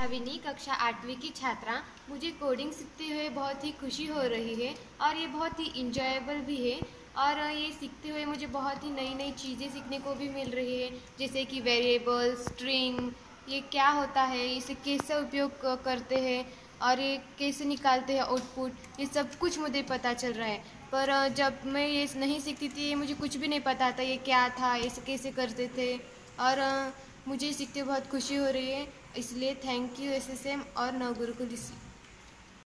अविनी कक्षा आठवीं की छात्रा, मुझे कोडिंग सीखते हुए बहुत ही खुशी हो रही है और ये बहुत ही इंजॉयबल भी है और ये सीखते हुए मुझे बहुत ही नई नई चीज़ें सीखने को भी मिल रही है, जैसे कि वेरिएबल स्ट्रिंग ये क्या होता है, इसे कैसे उपयोग करते हैं और ये कैसे निकालते हैं आउटपुट ये सब कुछ मुझे पता चल रहा है। पर जब मैं ये नहीं सीखती थी मुझे कुछ भी नहीं पता था, ये क्या था, इसे कैसे करते थे और मुझे सीखते बहुत खुशी हो रही है, इसलिए thank you S S M और नव गुरुकुल